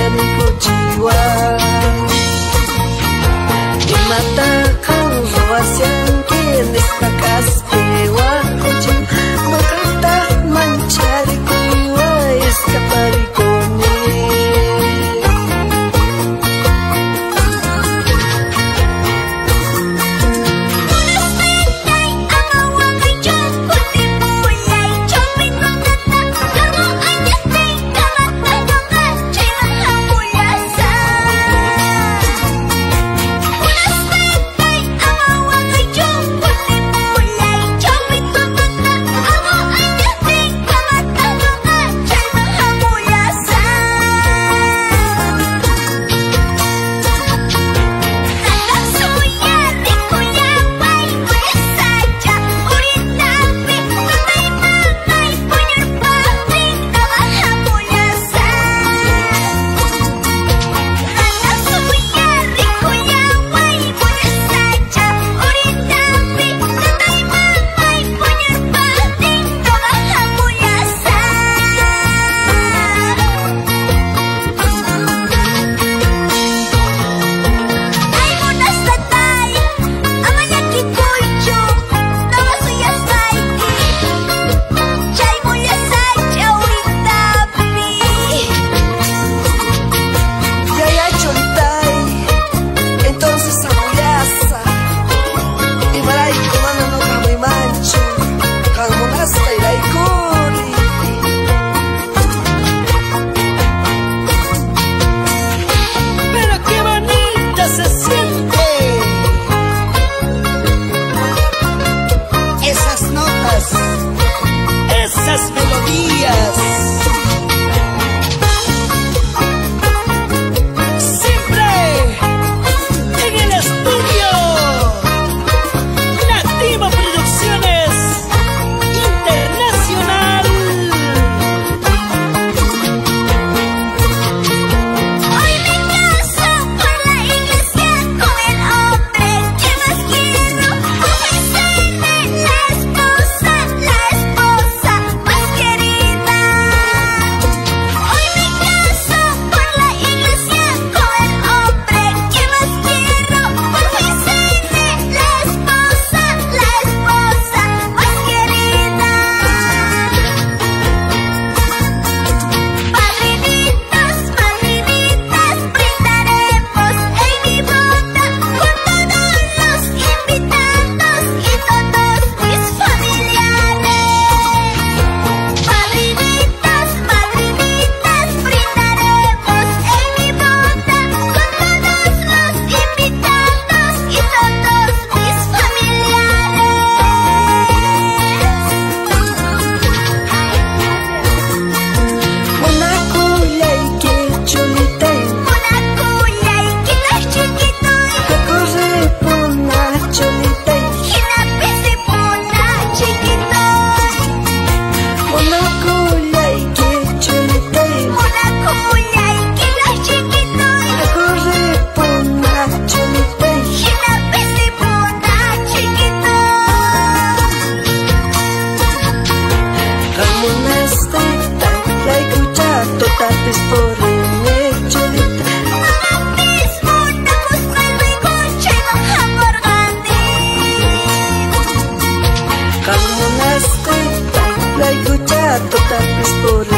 en like ku jatuh tapi sepuluh